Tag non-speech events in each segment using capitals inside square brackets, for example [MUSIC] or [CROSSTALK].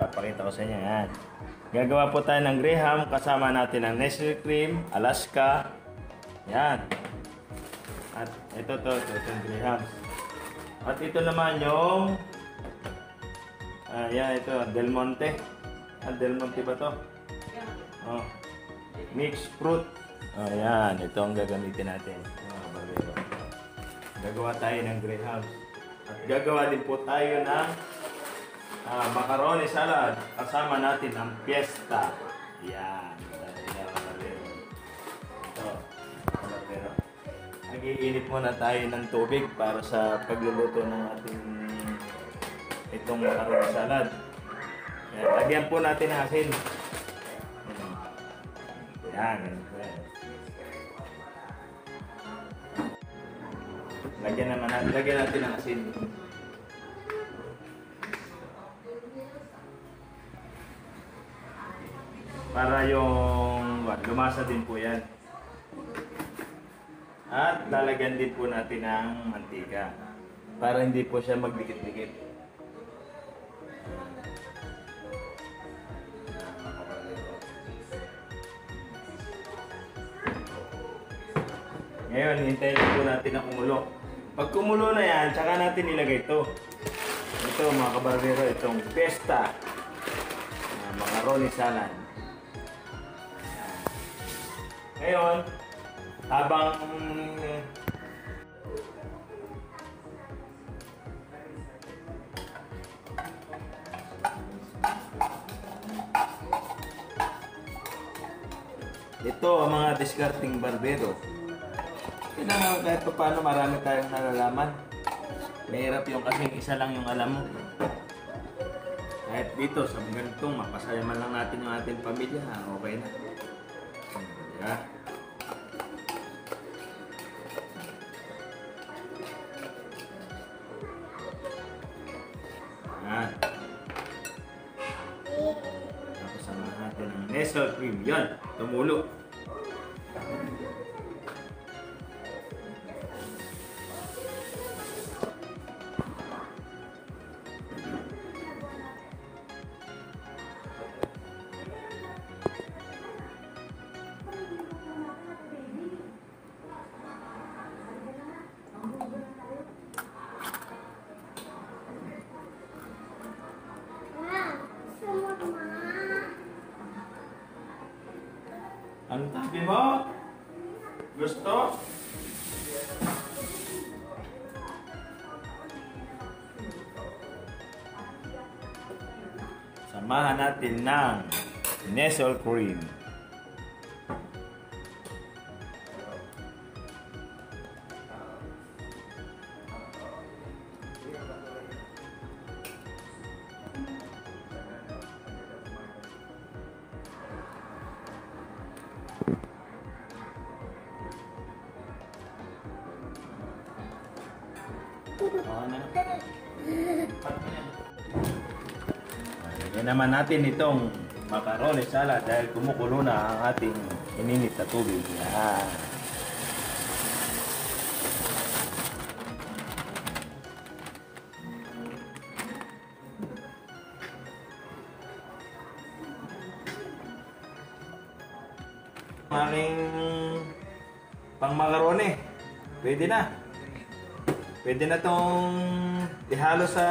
papakita ko sa inyo. Yan. Gagawa po tayo ng graham kasama natin ang Nestle Cream, Alaska. Yan. At ito to, ito, ito yung grahams. At ito naman yung ah, yan, ito, Del Monte. Ah, Del Monte ba to? Oh. Mixed fruit. Oh, yan. Ito ang gagamitin natin. Barbero. Gagawa tayo ng grahams. At gagawa din po tayo ng ah, macaroni salad. Kasama natin ang fiesta. Yan. Ito. Mga barbero. Nagiinit muna tayo ng tubig para sa pagluluto ng ating itong macaroni salad. Yan. Lagyan po natin ng asin. Yan. Lagyan naman natin, lagyan natin ng asin. Para yung what, lumasa din po yan. At lalagyan din po natin ng mantika. Para hindi po siya magdikit-dikit. Ngayon, hintayin po natin na kumulo. Pag kumulo na yan, tsaka natin ilagay ito. Ito mga kabarbero, itong pesta. Uh, macaroni salad. Ngayon, habang ito ang mga discarding barbero. Kailangan kahit pa paano marami tayong nalalaman. Mahirap yung kasing isa lang yung alam mo. Kahit dito sa ganitong mapasaya man lang natin yung ating pamilya, okay na. Yeah. Yan. Tapos samahan natin ng Nestle cream. Yan, tumulo. Natin ng Nestle Cream. Okay [LAUGHS] na. Lagyan naman natin itong macaroni salad dahil kumukulo na ang ating ininit na tubig. Yan. Aking pang macaroni. Pwede na. Pwede na tong ihalo sa...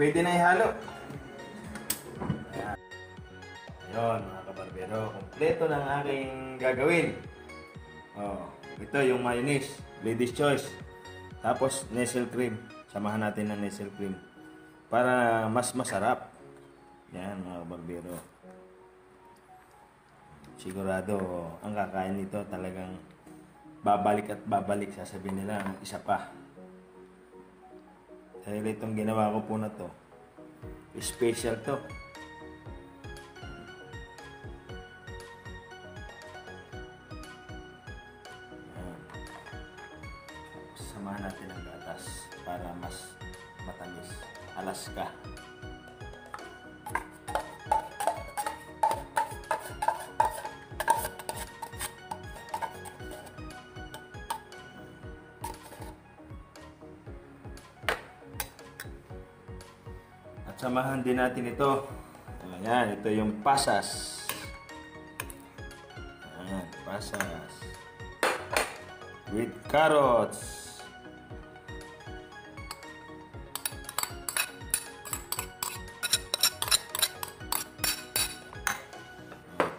Pwede na ihalo. Ayan. Yun, mga kabarbero. Kompleto ng aking gagawin. Oh, ito yung mayonnaise. Ladies choice. Tapos, Nestle cream. Samahan natin ng Nestle cream. Para mas masarap. Yan, mga kabarbero. Sigurado, ang kakain nito talagang babalik at babalik sasabihin nila isa pa dahil itong ginawa ko po na to special to. Ayan. samahan natin ang gatas para mas matamis. Alaska samahan din natin ito. Ayan, ito yung pasas. Ayan, pasas. With carrots.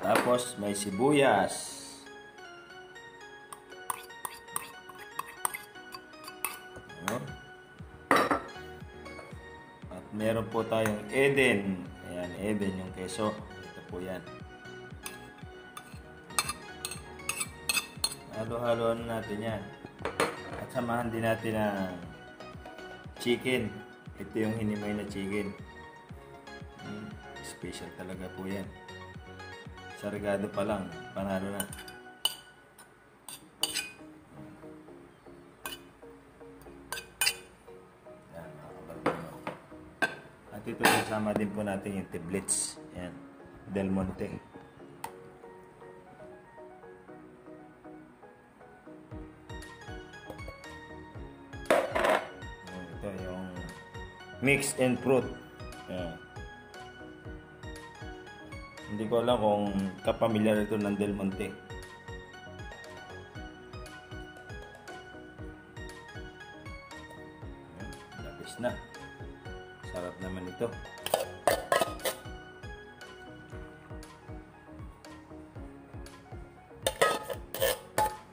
Tapos may sibuyas. Meron po tayong Eden. Ayan, Eden yung keso. Ito po yan. Halo-haloan natin yan. At samahan din natin ng chicken. Ito yung hinimay na chicken. Mm, special talaga po yan. Sargado pa lang, panalo na. At ito kasama din po natin yung tiblets. Yan, Del Monte. Ito yung mix and fruit. Yan. Hindi ko alam kung kapamilyar ito ng Del Monte.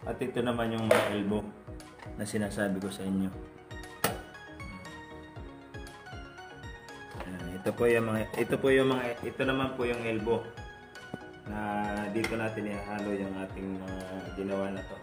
At ito naman yung mga elbow na sinasabi ko sa inyo. Ito po yung mga ito po yung mga ito naman po yung elbow na dito natin ihalo yung ating mga ginawa na to.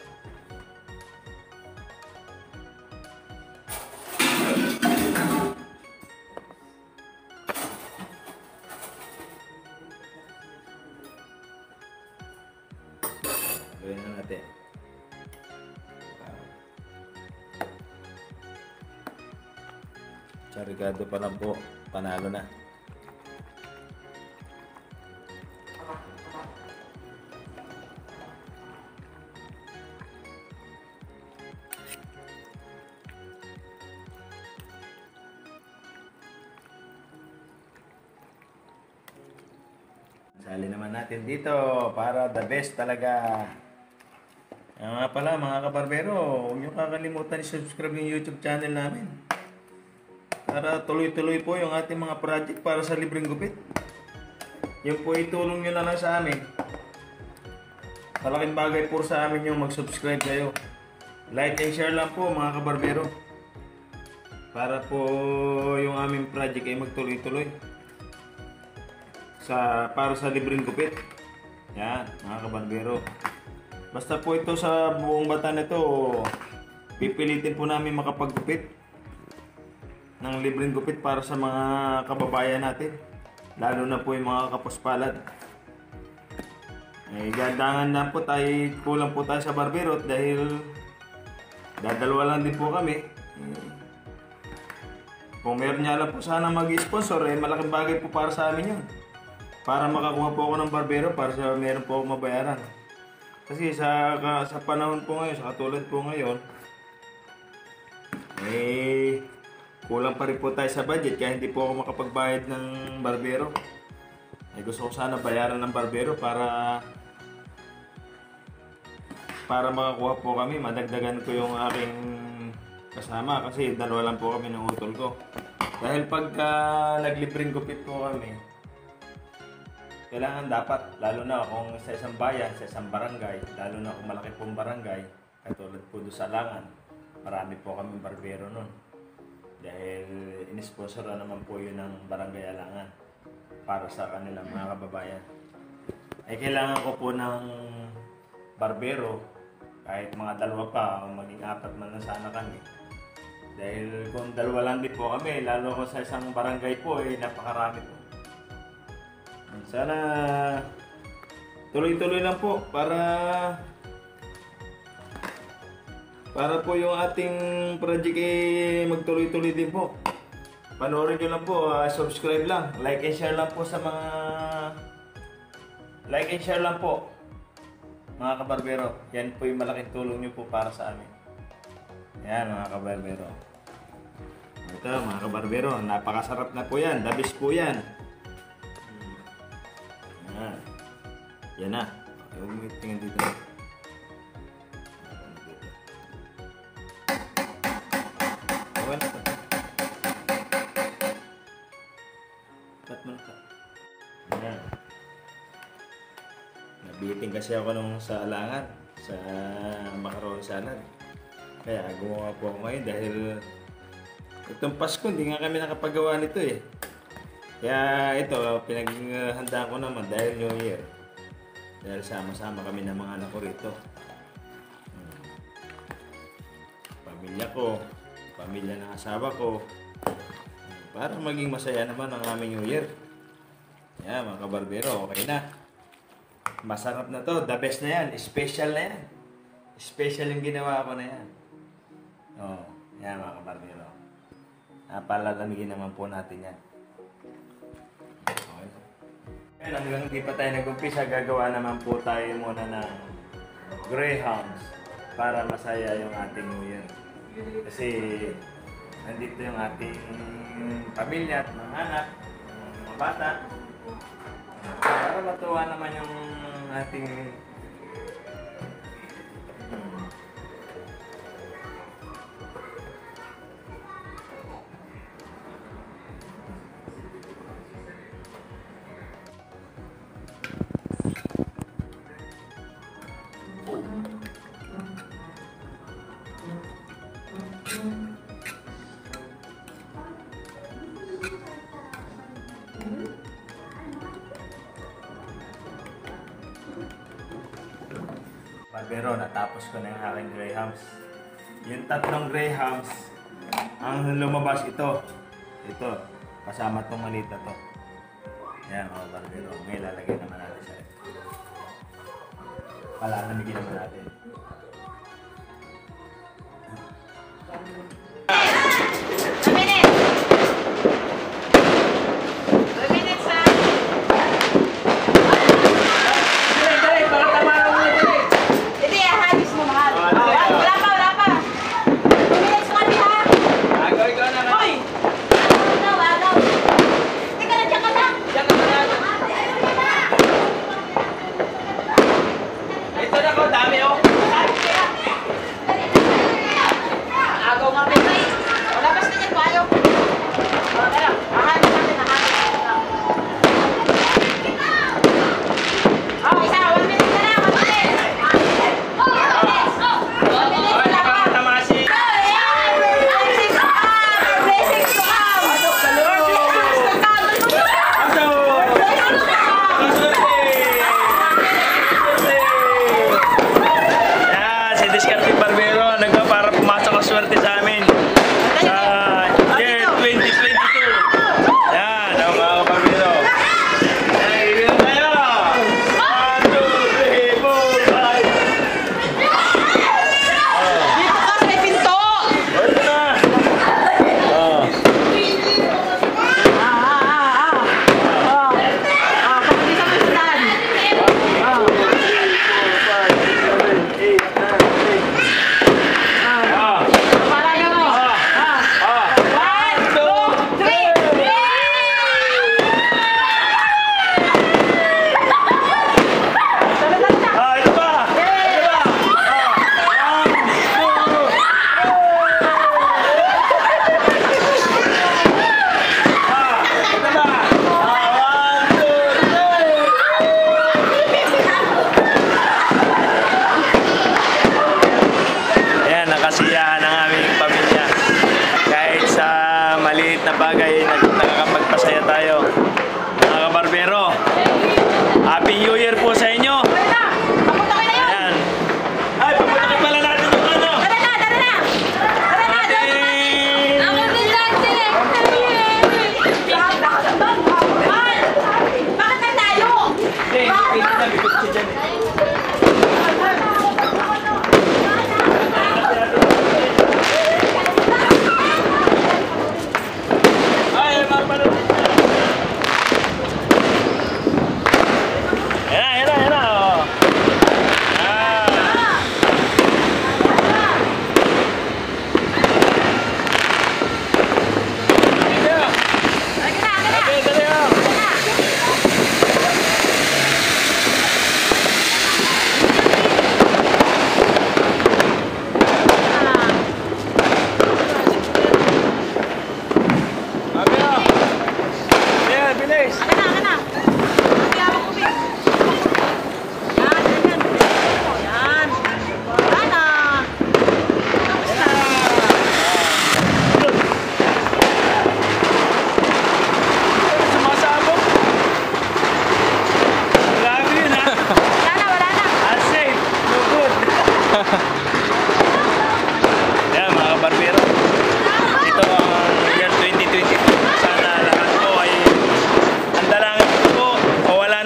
Sarigado pa lang po. Panalo na. Sali naman natin dito para the best talaga. Kaya nga pala mga kabarbero, huwag niyo kakalimutan i-subscribe yung YouTube channel namin. Para tuloy-tuloy po yung ating mga project para sa libreng gupit. Yung po itulong nyo na lang sa amin. Malaking bagay po sa amin yung mag-subscribe kayo. Like and share lang po mga kabarbero. Para po yung aming project ay magtuloy-tuloy. Sa, para sa libreng gupit. Yan, mga kabarbero. Basta po ito sa buong bata nito, pipilitin po namin makapaggupit ng libreng gupit para sa mga kababayan natin. Lalo na po yung mga kapuspalad. Eh, gadangan na po tayo, kulang po tayo sa barbero dahil dadalawa lang din po kami. Eh, kung meron niya alam po sana mag-sponsor, eh, malaking bagay po para sa amin yun. Para makakuha po ako ng barbero para sa meron po ako mabayaran. Kasi sa sa panahon po ngayon, sa katulad po ngayon, eh, kulang pa rin po tayo sa budget kaya hindi po ako makapagbayad ng barbero. Eh, gusto ko sana bayaran ng barbero para para makakuha po kami, madagdagan ko yung aking kasama kasi dalawa lang po kami ng utol ko. Dahil pagka naglibreng gupit po kami, kailangan dapat, lalo na kung sa isang bayan, sa isang barangay, lalo na kung malaki pong barangay, katulad po doon sa Langan, marami po kami barbero nun. Dahil inisponsor naman po yun ng barangay Alangan para sa kanilang mga kababayan. Ay kailangan ko po ng barbero, kahit mga dalawa pa, o maging apat man na sana kami. Dahil kung dalawa lang din po kami, lalo ko sa isang barangay po, eh, napakarami po. Sana tuloy-tuloy lang po para para po yung ating project eh magtuloy-tuloy din po. Panoorin nyo lang po, ah, subscribe lang, like and share lang po sa mga like and share lang po mga kabarbero. Yan po yung malaking tulong nyo po para sa amin. Yan mga kabarbero. Ito mga kabarbero, napakasarap na po yan. Best po yan. Yan. Yan na. Huwag mo tingin dito. Kasi ako nung sa alangan, sa macaron salad. Kaya gumawa po ako ngayon dahil itong Pasko hindi nga kami nakapagawa nito eh. Kaya ito, pinaghandaan ko naman dahil New Year. Dahil sama-sama kami ng mga anak ko rito. Hmm. Pamilya ko, pamilya ng asawa ko. Para maging masaya naman ang aming New Year. Yan mga kabarbero, okay na. Masarap na to, the best na yan, special na yan. Special yung ginawa ko na yan. Oh, yan mga kabarbero. Napalalamigin naman po natin yan. Okay. Kaya hanggang hindi pa tayo nag-umpisa, gagawa naman po tayo muna ng Greyhounds para masaya yung ating New Year. Kasi nandito yung ating pamilya at mga anak, mga bata. Para matuwa naman yung ating Barbero, natapos ko na yung aking Greyhounds. Yung tatlong Greyhounds, ang lumabas ito. Ito, kasama itong maliit na to. Yan mga Barbero, may lalagay naman natin sa ito. Palanamigin naman natin. करते जाए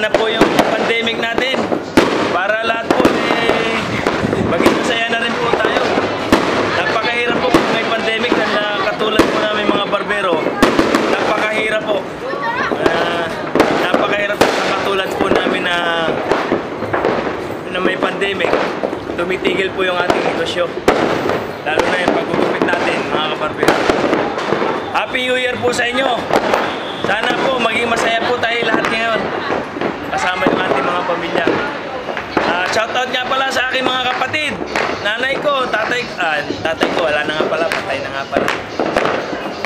na po shoutout nga pala sa aking mga kapatid. Nanay ko, tatay, ah, tatay ko, wala na nga pala, patay na nga pala.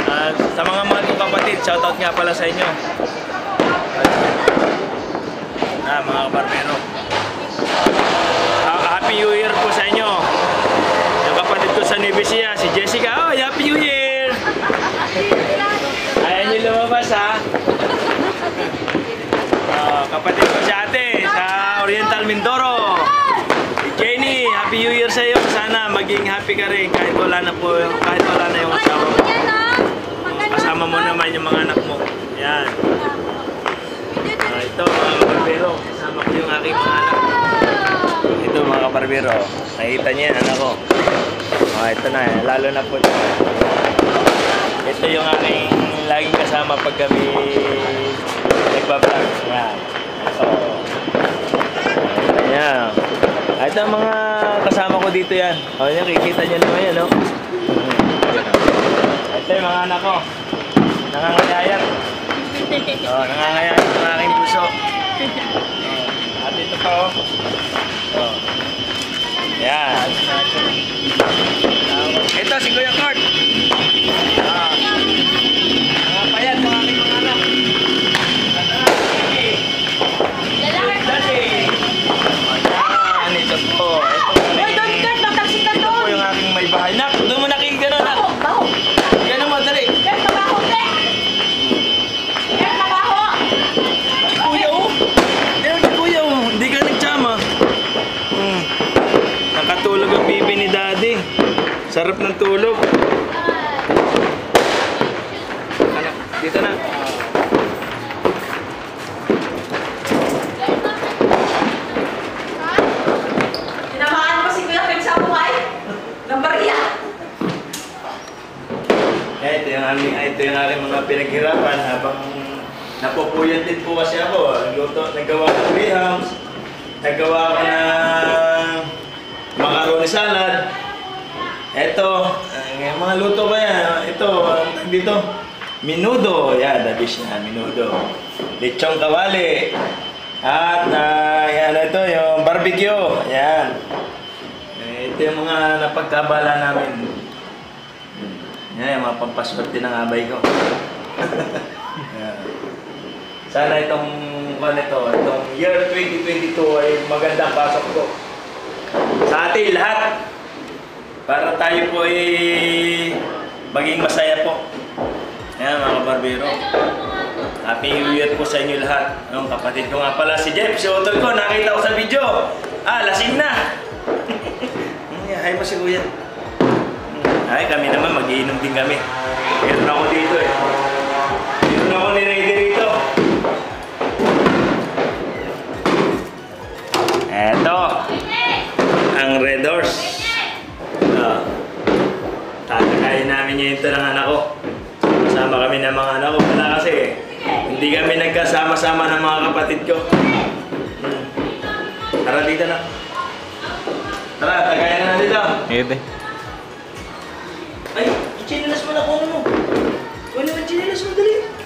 Ah, sa mga kong kapatid, shoutout nga pala sa inyo. Ah, mga kabarbero. Ah, happy New Year po sa inyo. Yung kapatid ko sa Nevesia, si Jessica. Oh, Happy New Year! Ayan yung lumabas ha. Ah, kapatid ko si ate sa Oriental Mindoro. Happy New Year sa iyo. Sana maging happy ka rin kahit wala na po, kahit wala na yung asawa mo. Kasama mo naman yung mga anak mo. Yan. Ah, ito mga kabarbero, kasama ko yung aking mga anak. Ito mga kabarbero, nakita niyo yan, anak ko. Ah, ito na, lalo na po. Ito yung aking laging kasama pag kami nagpa-vlog. Yan. Ito. Ayan. Ito ang mga kasama ko dito yan. O yan, kikita niyo naman yan, no? Ito yung mga anak ko. Nangangayayat. [LAUGHS] Oh, nangangayayat ng aking puso. Oh. At ito pa, oh. Oh. Yan. Ito si Kuya Kurt. Eh, yung aming, ito yung aking mga pinaghirapan habang napupuyat din po kasi ako. Luto, naggawa ng grahams, naggawa ko ng macaroni salad. Ito, ang mga luto ko yan. Ito, dito, minudo. Yan, the dish na, minudo. Lechong kawali. At, uh, yan, ito, yung barbecue. Yan. Eh, Ito yung mga napagkabala namin. Yan, yung mga pampaswerte ng abay ko. [LAUGHS] Yan. Sana itong, kung ito, itong year 2022 ay magandang pasok ko. Sa atin lahat. Para tayo po ay maging masaya po. Yan mga kabarbero. Happy New Year po sa inyo lahat. Yung kapatid ko nga pala si Jeff, si Otol ko, nakita ko sa video. Ah, lasing na. [LAUGHS] Ay mo si Kuya. Ay, kami naman, magiinom din kami. Meron ako dito eh. Meron ako ni Ready rito. Eto. Ang Red Horse. Ah. Tatakayin namin yung ito ng anak ko. Kasama kami ng mga anak ko. Wala kasi hindi kami nagkasama-sama ng mga kapatid ko. Hmm. Tara dito na. Tara, tagayin na dito. Ede. Ay, ichinilas mo na kung ano. Mo yung chinilas mo, dali.